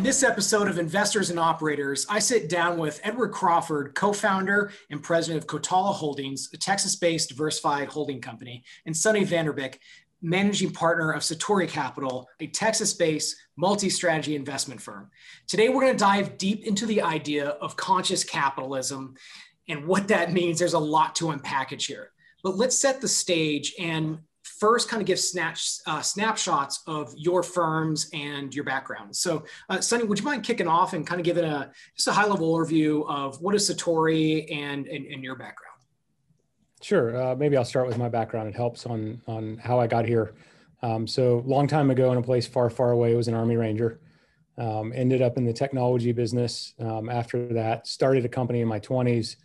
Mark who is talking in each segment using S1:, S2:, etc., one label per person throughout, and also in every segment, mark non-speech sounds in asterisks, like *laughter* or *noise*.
S1: In this episode of Investors and Operators, I sit down with Edward Crawford, co founder and president of Coltala Holdings, a Texas based diversified holding company, and Sunny Vanderbeck, managing partner of Satori Capital, a Texas based multi strategy investment firm. Today, we're going to dive deep into the idea of conscious capitalism and what that means. There's a lot to unpackage here. But let's set the stage and first kind of give snatch, uh, snapshots of your firms and your background. So, uh, Sunny, would you mind kicking off and kind of giving a just a high level overview of what is Satori and, and, and your background?
S2: Sure. Uh, maybe I'll start with my background. It helps on on how I got here. Um, so, long time ago, in a place far, far away, I was an Army Ranger. Um, ended up in the technology business. Um, after that, started a company in my 20s.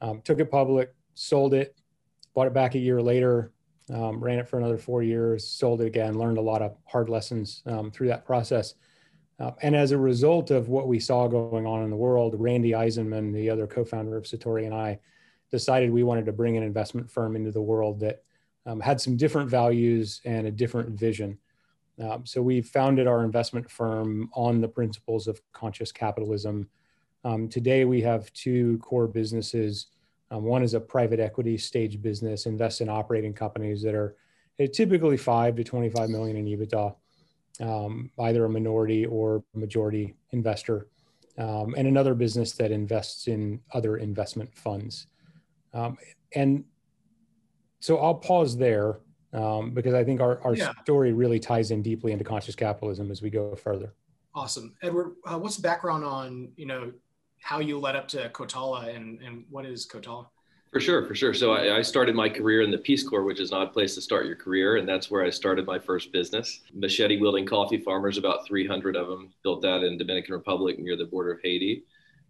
S2: Um, took it public, sold it, bought it back a year later, um, ran it for another four years, sold it again, learned a lot of hard lessons um, through that process. Uh, and as a result of what we saw going on in the world, Randy Eisenman, the other co-founder of Satori, and I decided we wanted to bring an investment firm into the world that um, had some different values and a different vision. Um, so we founded our investment firm on the principles of conscious capitalism. Um, today we have two core businesses um, one is a private equity stage business, invests in operating companies that are eh, typically five to 25 million in EBITDA, um, either a minority or majority investor. Um, and another business that invests in other investment funds. Um, and so I'll pause there um, because I think our, our yeah. story really ties in deeply into conscious capitalism as we go further.
S1: Awesome. Edward, uh, what's the background on, you know, how you led up to Coltala and, and what is Coltala?
S3: For sure, for sure. So I, I, started my career in the Peace Corps, which is an odd place to start your career, and that's where I started my first business. Machete wielding coffee farmers, about 300 of them. Built that in Dominican Republic near the border of Haiti,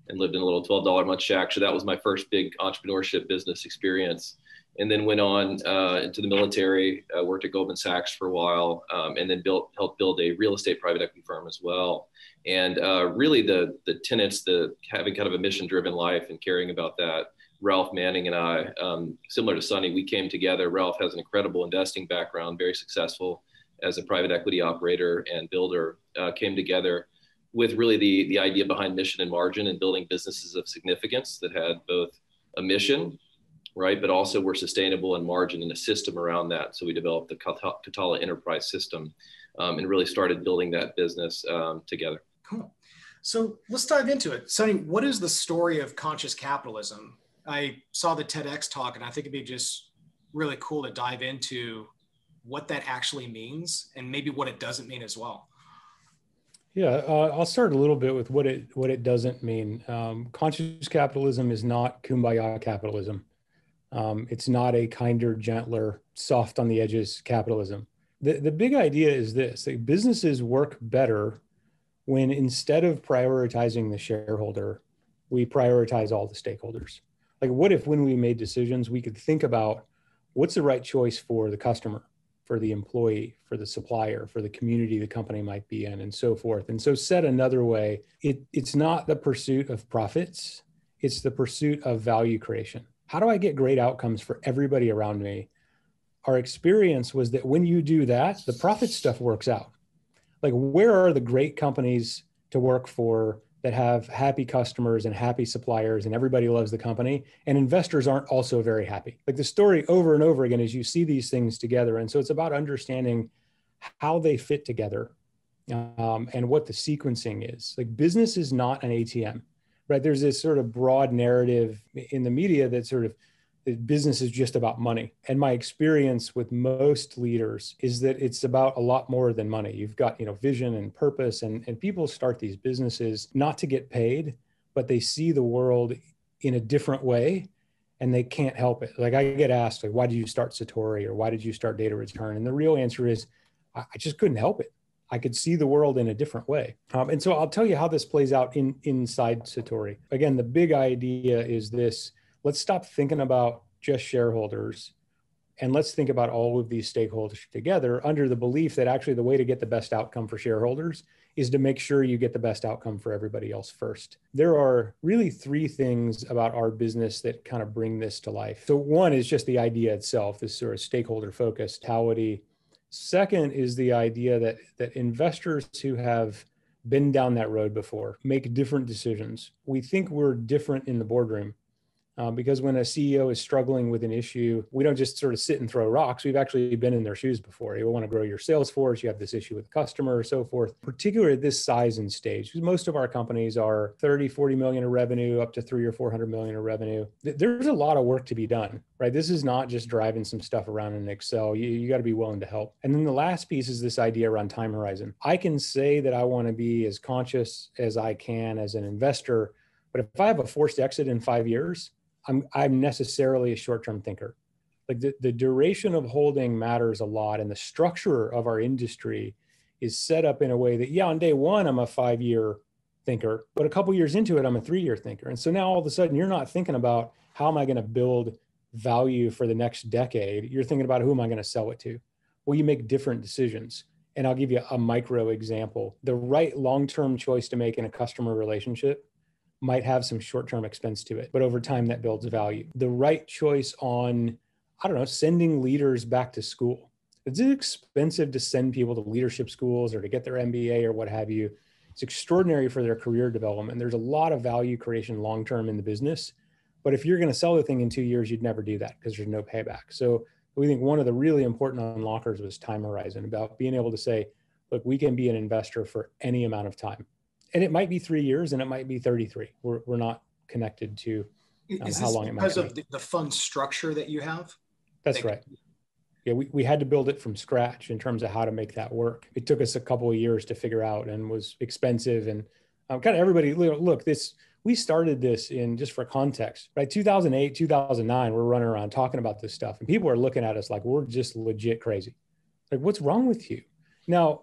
S3: and lived in a little $12 a month shack. So that was my first big entrepreneurship business experience. And then went on uh, into the military. Uh, worked at Goldman Sachs for a while, um, and then built helped build a real estate private equity firm as well. And uh, really, the the tenets, the having kind of a mission driven life and caring about that. Ralph Manning and I, um, similar to Sunny, we came together. Ralph has an incredible investing background, very successful as a private equity operator and builder. Uh, came together with really the the idea behind mission and margin and building businesses of significance that had both a mission right? But also we're sustainable and margin and a system around that. So we developed the Coltala Enterprise System um, and really started building that business um, together.
S1: Cool. So let's dive into it. Sunny, what is the story of conscious capitalism? I saw the TEDx talk and I think it'd be just really cool to dive into what that actually means and maybe what it doesn't mean as well.
S2: Yeah, uh, I'll start a little bit with what it what it doesn't mean. Um, conscious capitalism is not kumbaya capitalism. Um, it's not a kinder, gentler, soft on the edges capitalism. The, the big idea is this like businesses work better when instead of prioritizing the shareholder, we prioritize all the stakeholders. Like, what if when we made decisions, we could think about what's the right choice for the customer, for the employee, for the supplier, for the community the company might be in, and so forth. And so, said another way, it, it's not the pursuit of profits, it's the pursuit of value creation how do I get great outcomes for everybody around me? Our experience was that when you do that, the profit stuff works out. Like, where are the great companies to work for that have happy customers and happy suppliers and everybody loves the company and investors aren't also very happy like the story over and over again is you see these things together and so it's about understanding how they fit together um, and what the sequencing is like business is not an atm right? There's this sort of broad narrative in the media that sort of business is just about money. And my experience with most leaders is that it's about a lot more than money. You've got, you know, vision and purpose and, and people start these businesses not to get paid, but they see the world in a different way and they can't help it. Like I get asked, like, why did you start Satori or why did you start Data Return? And the real answer is I just couldn't help it. I could see the world in a different way. Um, and so I'll tell you how this plays out in inside Satori. Again, the big idea is this: let's stop thinking about just shareholders, and let's think about all of these stakeholders together under the belief that actually the way to get the best outcome for shareholders is to make sure you get the best outcome for everybody else first. There are really three things about our business that kind of bring this to life. So one is just the idea itself, this sort of stakeholder focused, Second is the idea that, that investors who have been down that road before, make different decisions. We think we're different in the boardroom uh, because when a CEO is struggling with an issue, we don't just sort of sit and throw rocks. We've actually been in their shoes before. You want to grow your sales force, you have this issue with the customer, or so forth, particularly at this size and stage. Most of our companies are 30, 40 million of revenue, up to three or 400 million of revenue. There's a lot of work to be done, right? This is not just driving some stuff around in Excel. You, you got to be willing to help. And then the last piece is this idea around time horizon. I can say that I want to be as conscious as I can as an investor. But if I have a forced exit in five years, I'm I'm necessarily a short-term thinker. Like the, the duration of holding matters a lot, and the structure of our industry is set up in a way that yeah, on day one I'm a five-year thinker, but a couple years into it I'm a three-year thinker, and so now all of a sudden you're not thinking about how am I going to build value for the next decade. You're thinking about who am I going to sell it to. Well, you make different decisions. And I'll give you a micro example. The right long term choice to make in a customer relationship might have some short-term expense to it, but over time that builds value. The right choice on, I don't know, sending leaders back to school. It's expensive to send people to leadership schools or to get their MBA or what have you. It's extraordinary for their career development. There's a lot of value creation long term in the business. But if you're going to sell the thing in two years, you'd never do that because there's no payback. So we think one of the really important unlockers was time horizon about being able to say, look, we can be an investor for any amount of time and it might be three years and it might be 33 we're, we're not connected to
S1: um, how long it might be. because of the, the fund structure that you have?
S2: That's right. Yeah we, we had to build it from scratch in terms of how to make that work. It took us a couple of years to figure out and was expensive and um, kind of everybody look this we started this in just for context right? 2008 2009 we're running around talking about this stuff and people are looking at us like we're just legit crazy. Like what's wrong with you? Now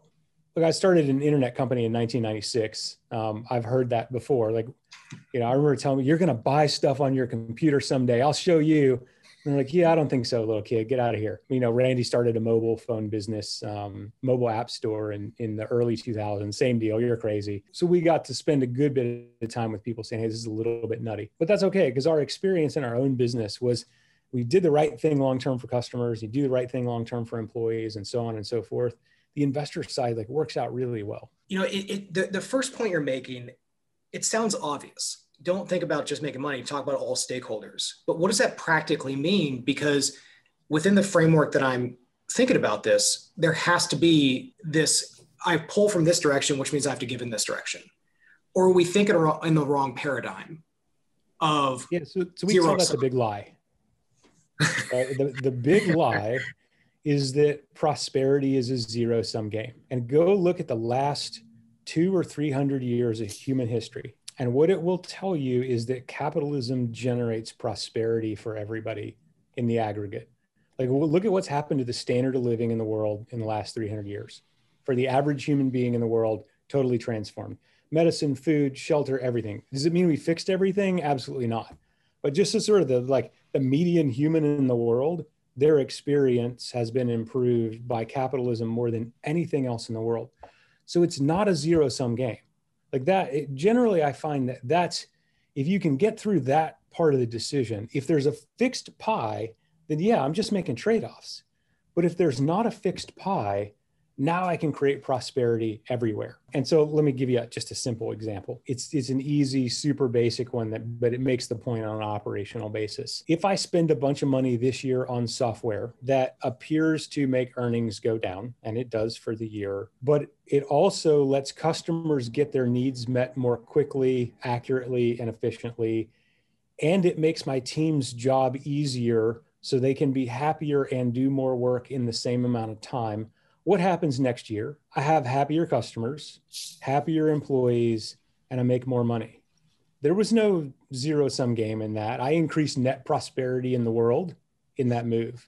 S2: look, I started an internet company in 1996. Um, I've heard that before. Like, you know, I remember telling me, you're going to buy stuff on your computer someday. I'll show you. And they're like, yeah, I don't think so, little kid. Get out of here. You know, Randy started a mobile phone business, um, mobile app store in, in the early 2000s. Same deal. You're crazy. So we got to spend a good bit of time with people saying, hey, this is a little bit nutty. But that's okay because our experience in our own business was we did the right thing long term for customers, you do the right thing long term for employees, and so on and so forth the investor side like works out really well.
S1: You know, it, it, the, the first point you're making, it sounds obvious. Don't think about just making money, talk about all stakeholders. But what does that practically mean? Because within the framework that I'm thinking about this, there has to be this I pull from this direction, which means I have to give in this direction. Or are we think in the wrong paradigm of
S2: yeah. So, so we call that the big lie. right? the, the big lie is that prosperity is a zero sum game. And go look at the last two or 300 years of human history. And what it will tell you is that capitalism generates prosperity for everybody in the aggregate. Like, look at what's happened to the standard of living in the world in the last 300 years. For the average human being in the world, totally transformed. Medicine, food, shelter, everything. Does it mean we fixed everything? Absolutely not. But just as sort of the like the median human in the world, their experience has been improved by capitalism more than anything else in the world. So it's not a zero sum game. Like that, it, generally, I find that that's if you can get through that part of the decision, if there's a fixed pie, then yeah, I'm just making trade offs. But if there's not a fixed pie, now I can create prosperity everywhere. And so let me give you just a simple example. It's, it's an easy, super basic one that, but it makes the point on an operational basis. If I spend a bunch of money this year on software that appears to make earnings go down, and it does for the year, but it also lets customers get their needs met more quickly, accurately, and efficiently. And it makes my team's job easier so they can be happier and do more work in the same amount of time what happens next year? I have happier customers, happier employees, and I make more money. There was no zero sum game in that. I increased net prosperity in the world in that move.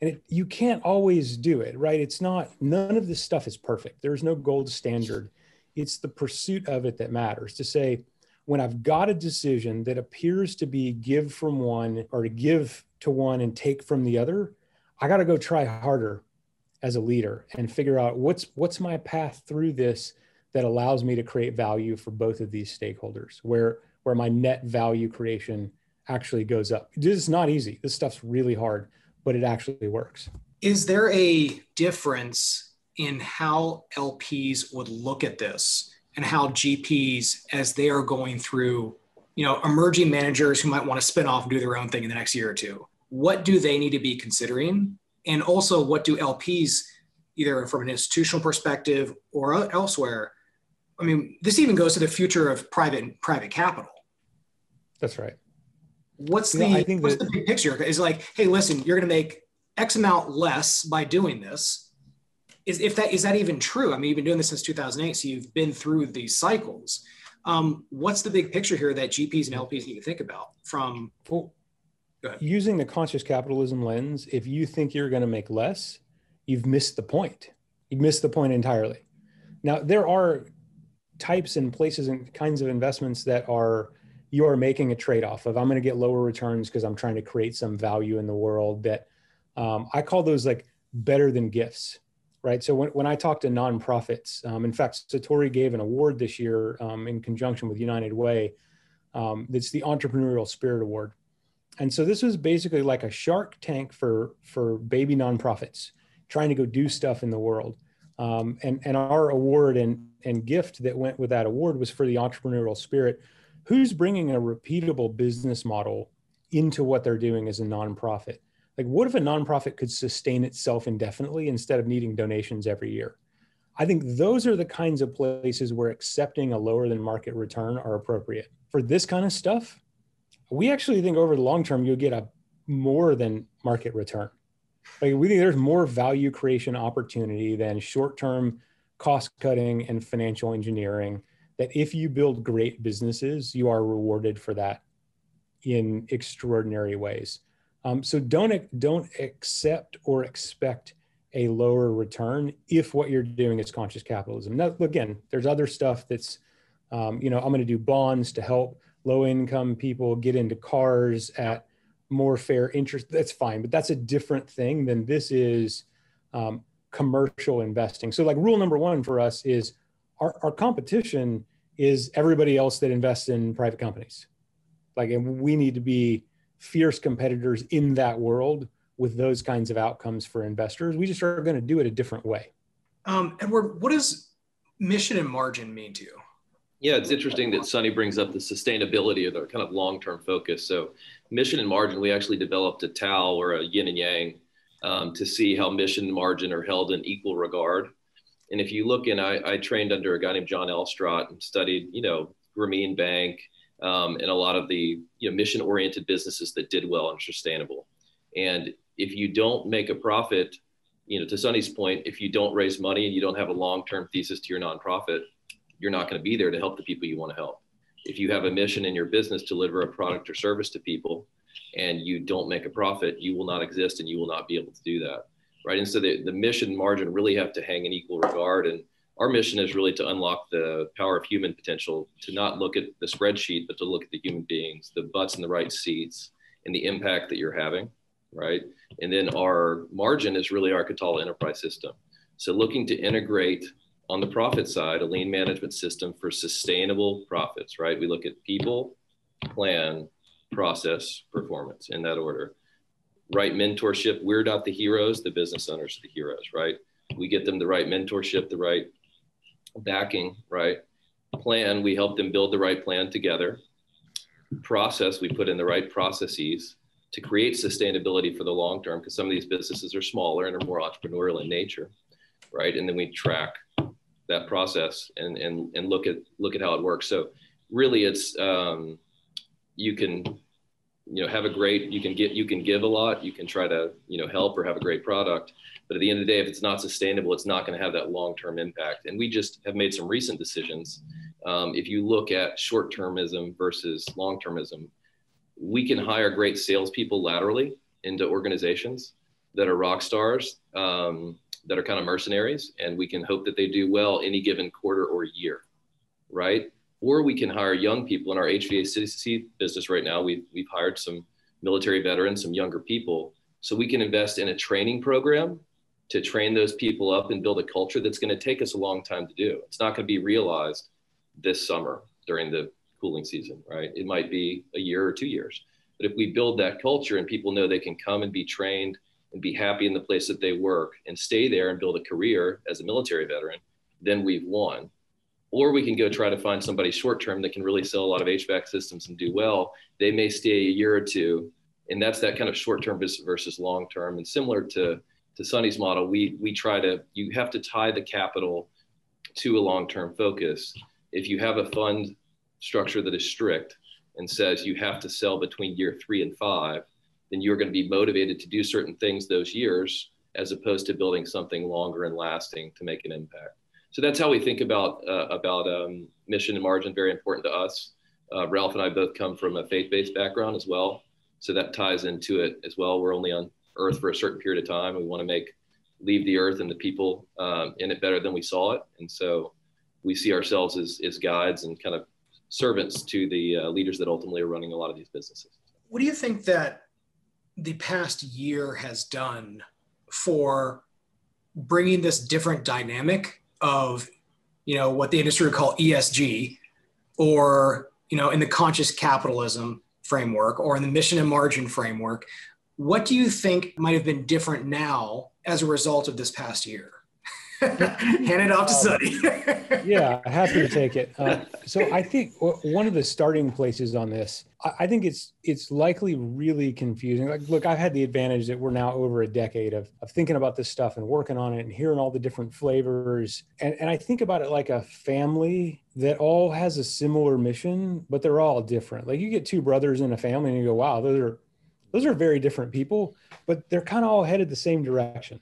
S2: And it, you can't always do it, right? It's not, none of this stuff is perfect. There's no gold standard. It's the pursuit of it that matters to say, when I've got a decision that appears to be give from one or to give to one and take from the other, I got to go try harder as a leader and figure out what's what's my path through this that allows me to create value for both of these stakeholders where where my net value creation actually goes up this is not easy this stuff's really hard but it actually works
S1: is there a difference in how lps would look at this and how GPs, as they are going through, you know, emerging managers who might want to spin off and do their own thing in the next year or two, what do they need to be considering? And also, what do LPs, either from an institutional perspective or elsewhere, I mean, this even goes to the future of private private capital.
S2: That's right.
S1: What's the I think what's that, the big picture? Is like, hey, listen, you're going to make X amount less by doing this. Is if that is that even true? I mean, you've been doing this since 2008, so you've been through these cycles. Um, what's the big picture here that GPs and LPs need to think about from?
S2: Well, using the conscious capitalism lens, if you think you're going to make less, you've missed the point. You've missed the point entirely. Now, there are types and places and kinds of investments that are you are making a trade-off of i'm going to get lower returns because i'm trying to create some value in the world that um, i call those like better than gifts right so when, when i talk to nonprofits um, in fact satori gave an award this year um, in conjunction with united way um, that's the entrepreneurial spirit award and so this was basically like a shark tank for for baby nonprofits trying to go do stuff in the world. Um, and and our award and and gift that went with that award was for the entrepreneurial spirit who's bringing a repeatable business model into what they're doing as a nonprofit. Like what if a nonprofit could sustain itself indefinitely instead of needing donations every year? I think those are the kinds of places where accepting a lower than market return are appropriate. For this kind of stuff we actually think over the long term you'll get a more than market return like we think there's more value creation opportunity than short term cost cutting and financial engineering that if you build great businesses, you are rewarded for that in extraordinary ways. Um, so don't don't accept or expect a lower return if what you're doing is conscious capitalism. Now, again, there's other stuff that's, um, you know, I'm going to do bonds to help low income people get into cars at more fair interest. That's fine, but that's a different thing than this is. Um, commercial investing. So like rule number one for us is our, our competition is everybody else that invests in private companies. Like, and we need to be fierce competitors in that world with those kinds of outcomes for investors. We just are going to do it a different way.
S1: Um, Edward, what does mission and margin mean to you?
S3: Yeah, it's interesting that Sunny brings up the sustainability of the kind of long-term focus. So, mission and margin, we actually developed a tau or a yin and yang um, to see how mission and margin are held in equal regard. And if you look in, I, I trained under a guy named John Elstrott and studied, you know, Grameen Bank um, and a lot of the you know, mission oriented businesses that did well and sustainable. And if you don't make a profit, you know, to Sunny's point, if you don't raise money and you don't have a long term thesis to your nonprofit, you're not going to be there to help the people you want to help. If you have a mission in your business to deliver a product or service to people, and you don't make a profit, you will not exist and you will not be able to do that. Right. And so the, the mission margin really have to hang in equal regard. And our mission is really to unlock the power of human potential, to not look at the spreadsheet, but to look at the human beings, the butts in the right seats, and the impact that you're having. Right. And then our margin is really our Coltala enterprise system. So looking to integrate on the profit side, a lean management system for sustainable profits, right? We look at people, plan, process, performance in that order. Right mentorship, we're not the heroes, the business owners are the heroes, right? We get them the right mentorship, the right backing, right? Plan, we help them build the right plan together. Process, we put in the right processes to create sustainability for the long term because some of these businesses are smaller and are more entrepreneurial in nature, right? And then we track that process and and and look at look at how it works. So really, it's um, you can you know have a great you can get you can give a lot you can try to you know help or have a great product. But at the end of the day if it's not sustainable it's not going to have that long-term impact. And we just have made some recent decisions. Um, if you look at short-termism versus long-termism we can hire great salespeople laterally into organizations that are rock stars um, that are kind of mercenaries and we can hope that they do well any given quarter or year right or we can hire young people in our HVAC business right now. We've, we've hired some military veterans, some younger people. So we can invest in a training program to train those people up and build a culture that's going to take us a long time to do. It's not going to be realized this summer during the cooling season, right? It might be a year or two years. But if we build that culture and people know they can come and be trained and be happy in the place that they work and stay there and build a career as a military veteran, then we've won or we can go try to find somebody short term that can really sell a lot of HVAC systems and do well. They may stay a year or two, and that's that kind of short term versus long term. And similar to to Sunny's model, we we try to you have to tie the capital to a long term focus. If you have a fund structure that is strict and says you have to sell between year three and five, then you're going to be motivated to do certain things those years as opposed to building something longer and lasting to make an impact. So that's how we think about uh, about um, mission and margin. Very important to us. Uh, Ralph and I both come from a faith-based background as well, so that ties into it as well. We're only on Earth for a certain period of time. We want to make leave the Earth and the people um, in it better than we saw it, and so we see ourselves as as guides and kind of servants to the uh, leaders that ultimately are running a lot of these businesses.
S1: What do you think that the past year has done for bringing this different dynamic of you know what the industry would call ESG or you know in the conscious capitalism framework or in the mission and margin framework what do you think might have been different now as a result of this past year *laughs* hand it off to Sunny. *laughs*
S2: yeah, happy to take it. Uh, so I think one of the starting places on this, I think it's it's likely really confusing. Like, look, I've had the advantage that we're now over a decade of, of thinking about this stuff and working on it and hearing all the different flavors. And, and I think about it like a family that all has a similar mission, but they're all different. Like you get two brothers in a family and you go, wow, those are those are very different people, but they're kind of all headed the same direction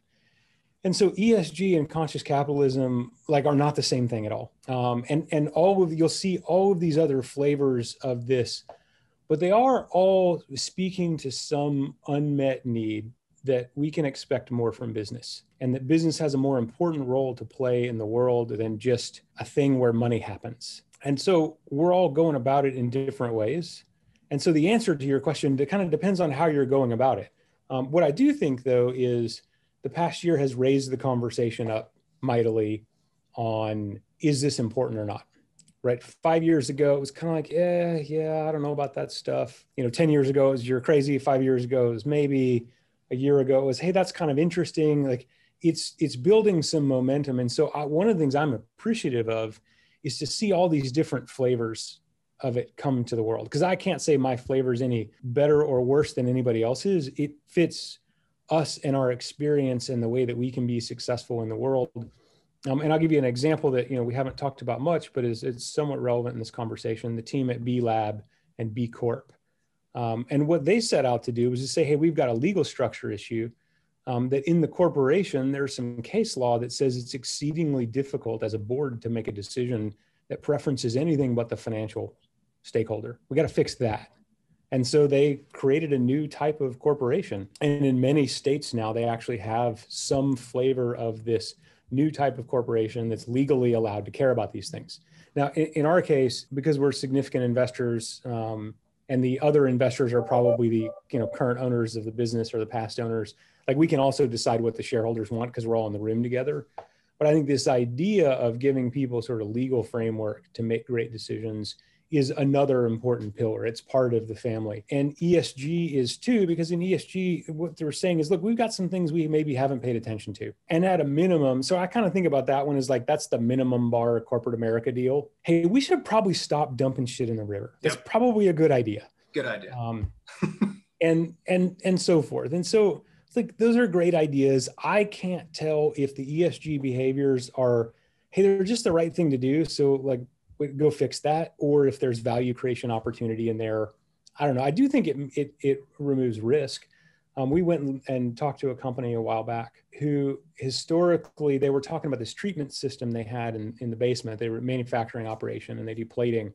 S2: and so ESG and conscious capitalism like are not the same thing at all. Um, and and all of you'll see all of these other flavors of this, but they are all speaking to some unmet need that we can expect more from business, and that business has a more important role to play in the world than just a thing where money happens. And so we're all going about it in different ways. And so the answer to your question, it kind of depends on how you're going about it. Um, what I do think though is the past year has raised the conversation up mightily on is this important or not? Right? Five years ago it was kind of like yeah yeah i don't know about that stuff. You know 10 years ago it was you're crazy. Five years ago it was maybe. A year ago it was hey that's kind of interesting. Like it's it's building some momentum. And so I, one of the things i'm appreciative of is to see all these different flavors of it come to the world. Because i can't say my flavor is any better or worse than anybody else's. It fits us and our experience and the way that we can be successful in the world. Um, and I'll give you an example that you know we haven't talked about much, but is it's somewhat relevant in this conversation. The team at B Lab and B Corp, um, and what they set out to do was to say, hey, we've got a legal structure issue. Um, that in the corporation there's some case law that says it's exceedingly difficult as a board to make a decision that preferences anything but the financial stakeholder. We got to fix that. And so they created a new type of corporation. And in many states now, they actually have some flavor of this new type of corporation that's legally allowed to care about these things. Now, in, in our case, because we're significant investors, um, and the other investors are probably the you know current owners of the business or the past owners, like we can also decide what the shareholders want because we're all in the room together. But I think this idea of giving people sort of legal framework to make great decisions is another important pillar. It's part of the family. And ESG is too, because in ESG, what they're saying is, look, we've got some things we maybe haven't paid attention to. And at a minimum, so I kind of think about that one as like, that's the minimum bar corporate America deal. Hey, we should probably stop dumping shit in the river. That's yep. probably a good idea.
S1: Good idea. Um, *laughs*
S2: and, and, and so forth. And so it's like, those are great ideas. I can't tell if the ESG behaviors are, hey, they're just the right thing to do. So like, go fix that or if there's value creation opportunity in there i don't know. I do think it it, it removes risk. Um, we went and, talked to a company a while back who historically they were talking about this treatment system they had in, in the basement. They were manufacturing operation and they do plating.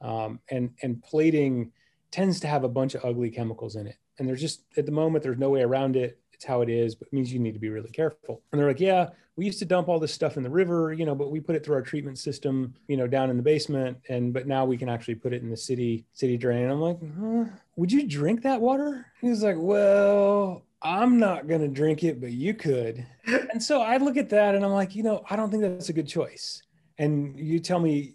S2: Um, and and plating tends to have a bunch of ugly chemicals in it. And there's just at the moment there's no way around it it's how it is, but it means you need to be really careful. And they're like, yeah, we used to dump all this stuff in the river, you know, but we put it through our treatment system, you know, down in the basement. And, but now we can actually put it in the city, city drain. And I'm like, huh, would you drink that water? He's like, well, I'm not going to drink it, but you could. *laughs* and so I look at that and I'm like, you know, I don't think that's a good choice. And you tell me,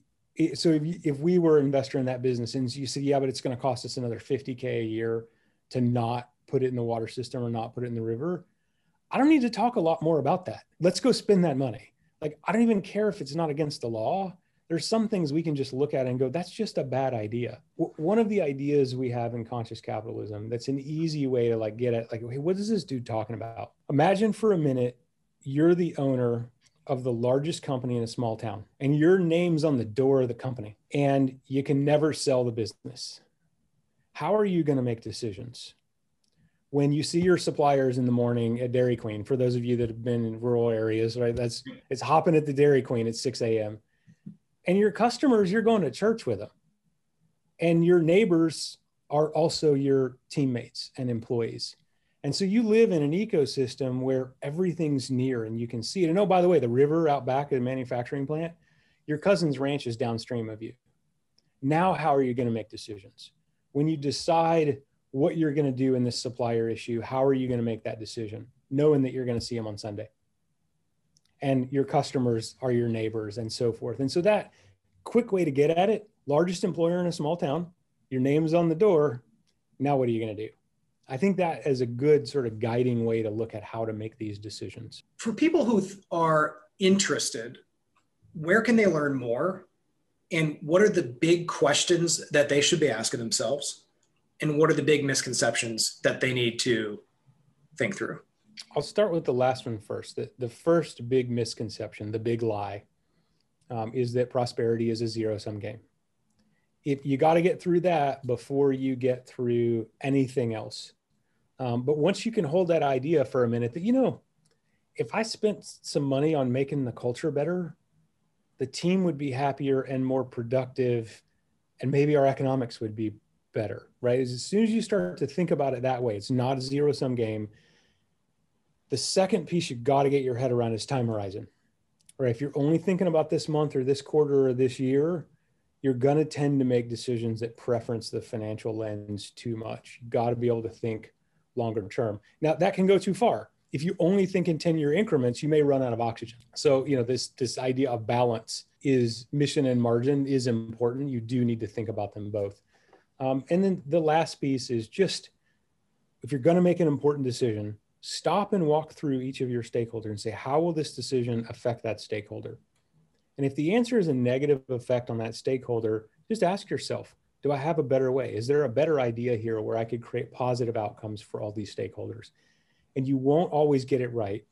S2: so if, you, if we were an investor in that business and you said, yeah, but it's going to cost us another 50K a year to not put it in the water system or not put it in the river. I don't need to talk a lot more about that. Let's go spend that money. Like, I don't even care if it's not against the law. there's some things we can just look at and go, that's just a bad idea. W- one of the ideas we have in conscious capitalism that's an easy way to like get at like, hey, what is this dude talking about? Imagine for a minute you're the owner of the largest company in a small town and your name's on the door of the company and you can never sell the business. How are you going to make decisions? When you see your suppliers in the morning at Dairy Queen, for those of you that have been in rural areas, right? That's it's hopping at the Dairy Queen at 6 a.m and your customers you're going to church with them. And your neighbors are also your teammates and employees. And so you live in an ecosystem where everything's near and you can see it. And oh by the way the river out back of the manufacturing plant your cousin's ranch is downstream of you. Now how are you going to make decisions? When you decide what you're going to do in this supplier issue how are you going to make that decision knowing that you're going to see them on sunday and your customers are your neighbors and so forth. And so that quick way to get at it, largest employer in a small town, your name's on the door. Now what are you going to do? I think that is a good sort of guiding way to look at how to make these decisions.
S1: For people who are interested, where can they learn more? And what are the big questions that they should be asking themselves? And what are the big misconceptions that they need to think through?
S2: I'll start with the last one first. The, the first big misconception, the big lie, um, is that prosperity is a zero sum game. If you got to get through that before you get through anything else. Um, but once you can hold that idea for a minute that, you know, if I spent some money on making the culture better, the team would be happier and more productive, and maybe our economics would be better, right? As soon as you start to think about it that way, it's not a zero sum game the second piece you got to get your head around is time horizon. Right? If you're only thinking about this month or this quarter or this year, you're going to tend to make decisions that preference the financial lens too much. You got to be able to think longer term. Now that can go too far. If you only think in 10 year increments, you may run out of oxygen. So, you know, this this idea of balance is mission and margin is important. You do need to think about them both. Um, and then the last piece is just if you're going to make an important decision, stop and walk through each of your stakeholders and say, how will this decision affect that stakeholder? And if the answer is a negative effect on that stakeholder, just ask yourself, do I have a better way? Is there a better idea here where I could create positive outcomes for all these stakeholders? And you won't always get it right.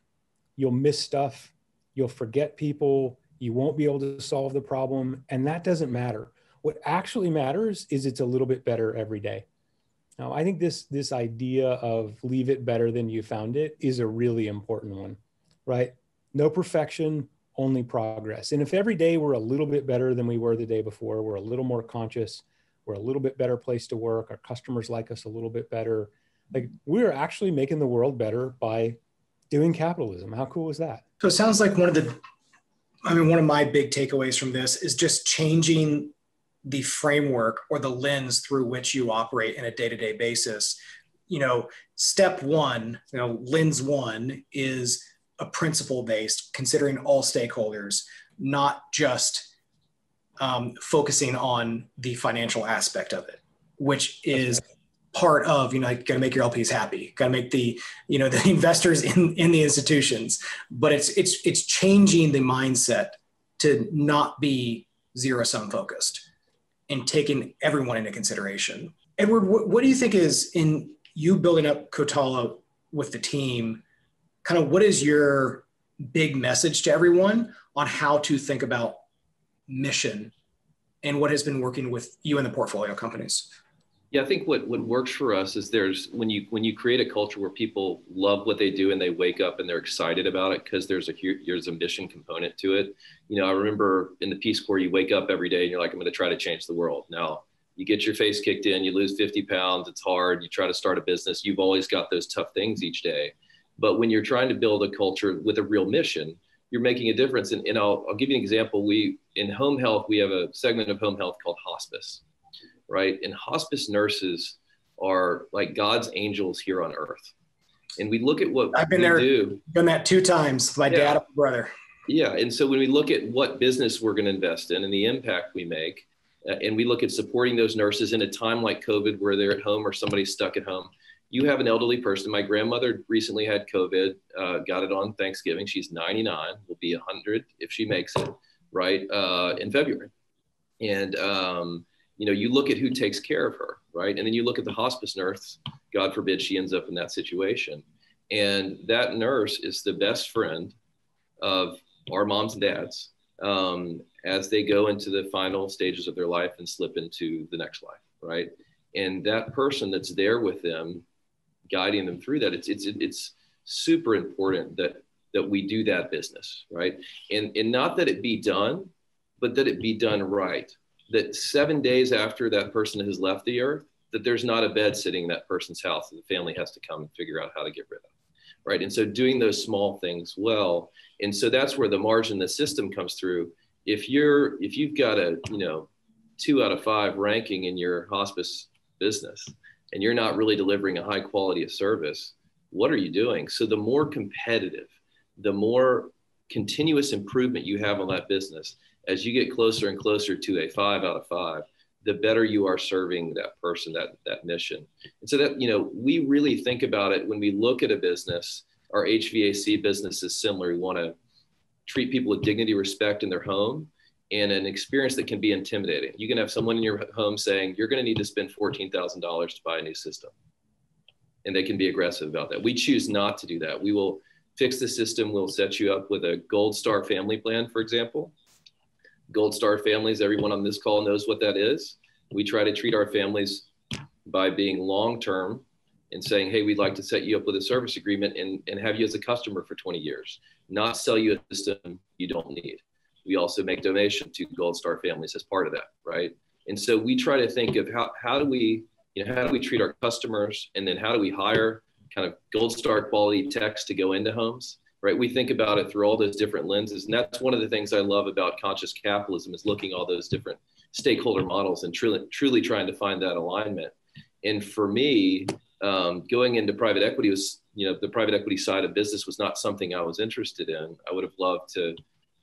S2: You'll miss stuff. You'll forget people. You won't be able to solve the problem. And that doesn't matter. What actually matters is it's a little bit better every day. Now, I think this this idea of leave it better than you found it is a really important one, right? No perfection, only progress. And if every day we're a little bit better than we were the day before, we're a little more conscious, we're a little bit better place to work, our customers like us a little bit better. Like we're actually making the world better by doing capitalism. How cool is that?
S1: So it sounds like one of the I mean one of my big takeaways from this is just changing the framework or the lens through which you operate in a day-to-day basis. You know step one you know lens one is a principle based considering all stakeholders not just um, focusing on the financial aspect of it which is part of you know got to make your lps happy got to make the you know *laughs* the investors in in the institutions. But it's it's it's changing the mindset to not be zero sum focused and taking everyone into consideration. Edward, what, what do you think is in you building up Coltala with the team? Kind of what is your big message to everyone on how to think about mission and what has been working with you and the portfolio companies?
S3: Yeah, I think what, what works for us is there's when you when you create a culture where people love what they do and they wake up and they're excited about it because there's a there's a mission component to it. You know, I remember in the Peace Corps, you wake up every day and you're like, I'm going to try to change the world. Now, you get your face kicked in, you lose 50 pounds, it's hard. You try to start a business, you've always got those tough things each day. But when you're trying to build a culture with a real mission, you're making a difference. And, and I'll, I'll give you an example. We in home health, we have a segment of home health called hospice right? And hospice nurses are like God's angels here on earth. And we look at what
S1: I've been there, do. done that two times. My yeah. dad and brother.
S3: Yeah. And so when we look at what business we're going to invest in and the impact we make, uh, and we look at supporting those nurses in a time like COVID where they're at home or somebody's stuck at home. You have an elderly person. My grandmother recently had COVID, uh, got it on Thanksgiving. She's 99, will be 100 if she makes it. right, uh, in February. And, um, you know, you look at who takes care of her, right? And then you look at the hospice nurse, God forbid she ends up in that situation. And that nurse is the best friend of our moms and dads um, as they go into the final stages of their life and slip into the next life, right? And that person that's there with them, guiding them through that, it's it's it's super important that that we do that business, right? And and not that it be done, but that it be done right. That seven days after that person has left the earth, that there's not a bed sitting in that person's house that the family has to come and figure out how to get rid of right? And so doing those small things well. And so that's where the margin the system comes through. If you're if you've got a you know two out of five ranking in your hospice business and you're not really delivering a high quality of service what are you doing? So the more competitive the more continuous improvement you have on that business as you get closer and closer to a five out of five the better you are serving that person, that that mission. And so that you know, we really think about it when we look at a business. Our HVAC business is similar. We want to treat people with dignity, respect in their home, and an experience that can be intimidating. You can have someone in your home saying, "You're going to need to spend fourteen thousand dollars to buy a new system," and they can be aggressive about that. We choose not to do that. We will fix the system. We'll set you up with a Gold Star family plan, for example Gold Star families, everyone on this call knows what that is. We try to treat our families by being long term and saying, hey, we'd like to set you up with a service agreement and, and have you as a customer for 20 years, not sell you a system you don't need. We also make donation to Gold Star families as part of that, right? And so we try to think of how, how do we, you know, how do we treat our customers and then how do we hire kind of Gold Star quality techs to go into homes right? We think about it through all those different lenses. And that's one of the things I love about conscious capitalism is looking all those different stakeholder models and truly, truly trying to find that alignment. And for me, um, going into private equity was, you know, the private equity side of business was not something I was interested in. I would have loved to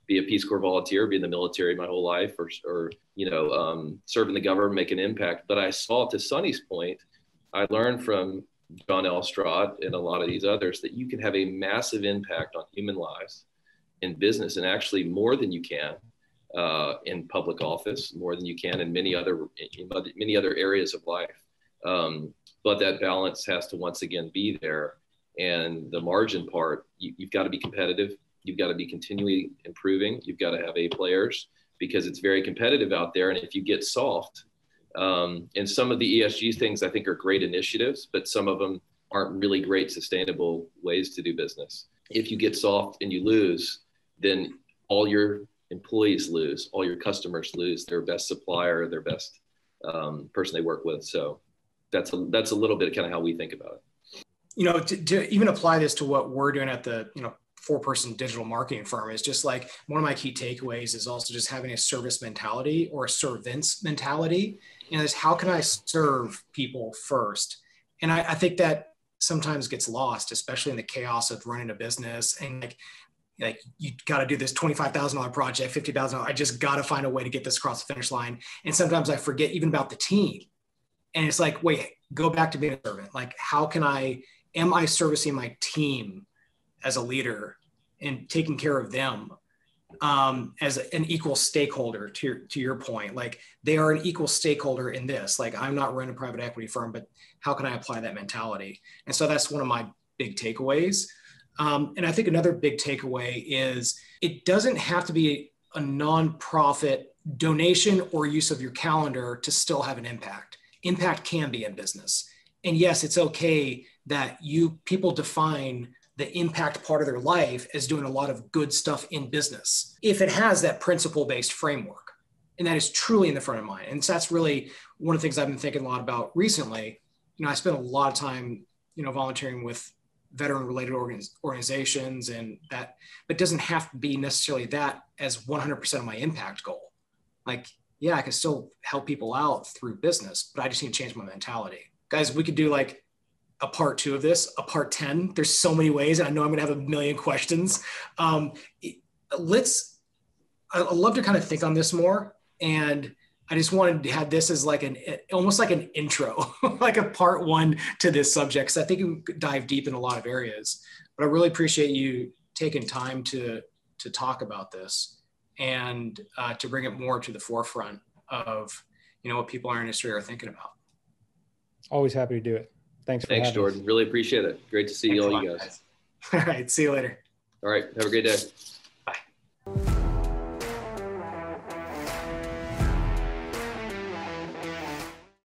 S3: be a Peace Corps volunteer, be in the military my whole life, or, or you know, um, serve in the government, make an impact. But I saw, to Sunny's point, I learned from John Elstrott and a lot of these others that you can have a massive impact on human lives in business and actually more than you can uh, in public office, more than you can in many other in many other areas of life. Um, but that balance has to once again be there. And the margin part, you, you've got to be competitive. You've got to be continually improving. You've got to have A players because it's very competitive out there. And if you get soft, um, and some of the ESG things I think are great initiatives, but some of them aren't really great sustainable ways to do business. If you get soft and you lose, then all your employees lose, all your customers lose their best supplier, their best um, person they work with. So that's a, that's a little bit of kind of how we think about it.
S1: You know, to, to even apply this to what we're doing at the, you know, four person digital marketing firm is just like one of my key takeaways is also just having a service mentality or a servants mentality know, is how can I serve people first? And I, I think that sometimes gets lost, especially in the chaos of running a business and like like you got to do this $25,000 project, $50,000. I just got to find a way to get this across the finish line. And sometimes I forget even about the team. And it's like, wait, go back to being a servant. Like, how can I, am I servicing my team as a leader and taking care of them? Um, as an equal stakeholder to your, to your point like they are an equal stakeholder in this like i'm not running a private equity firm but how can i apply that mentality? And so that's one of my big takeaways. Um, and i think another big takeaway is it doesn't have to be a nonprofit donation or use of your calendar to still have an impact. Impact can be in business. And yes it's okay that you people define the impact part of their life as doing a lot of good stuff in business if it has that principle based framework. And that is truly in the front of mind. And so that's really one of the things i've been thinking a lot about recently. You know i spent a lot of time you know volunteering with veteran related organizations and that but doesn't have to be necessarily that as 100% of my impact goal. Like yeah i can still help people out through business but i just need to change my mentality. Guys we could do like a part two of this, a part 10. There's so many ways, and I know I'm going to have a million questions. Um, let's, I'd love to kind of think on this more. And I just wanted to have this as like an, almost like an intro, *laughs* like a part one to this subject. Cause I think we could dive deep in a lot of areas, but I really appreciate you taking time to, to talk about this. and uh, to bring it more to the forefront of you know what people in our industry are thinking about.
S2: Always happy to do it. Thanks for
S3: Thanks, Jordan.
S2: Us.
S3: Really appreciate it. Great to see Thanks all you guys.
S1: guys. *laughs* All right. See you later.
S3: All right. Have a great day.